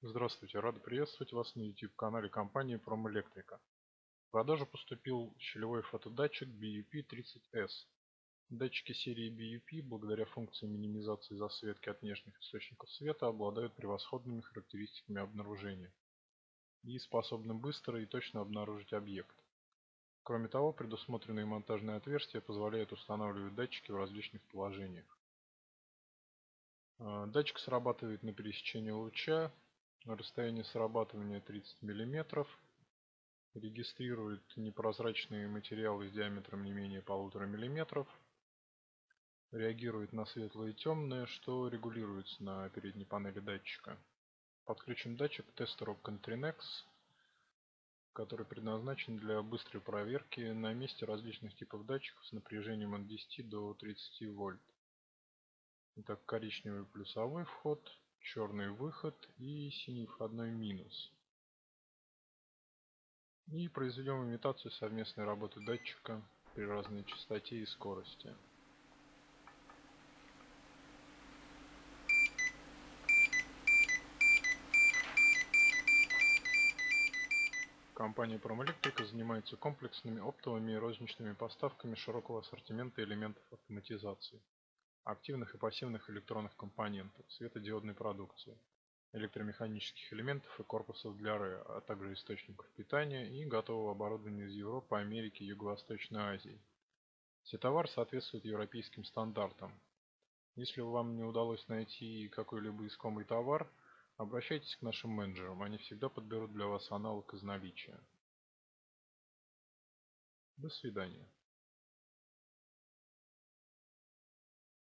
Здравствуйте, рад приветствовать вас на YouTube-канале компании Promelectrica. В продажу поступил щелевой фотодатчик BUP-30S. Датчики серии BUP, благодаря функции минимизации засветки от внешних источников света, обладают превосходными характеристиками обнаружения и способны быстро и точно обнаружить объект. Кроме того, предусмотренные монтажные отверстия позволяют устанавливать датчики в различных положениях. А, датчик срабатывает на пересечении луча, на расстоянии срабатывания 30 мм, регистрирует непрозрачные материалы с диаметром не менее 1,5 мм, реагирует на светлое и темное, что регулируется на передней панели датчика. Подключен датчик тестеру Contrinex, который предназначен для быстрой проверки на месте различных типов датчиков с напряжением от 10 до 30 вольт. Итак, коричневый плюсовой вход, черный выход и синий входной минус. И произведем имитацию совместной работы датчика при разной частоте и скорости. Компания Promelectrica занимается комплексными оптовыми и розничными поставками широкого ассортимента элементов автоматизации активных и пассивных электронных компонентов, светодиодной продукции, электромеханических элементов и корпусов для РЭ, а также источников питания и готового оборудования из Европы, Америки и Юго-Восточной Азии. Все товар соответствует европейским стандартам. Если вам не удалось найти какой-либо искомый товар, обращайтесь к нашим менеджерам, они всегда подберут для вас аналог из наличия. До свидания.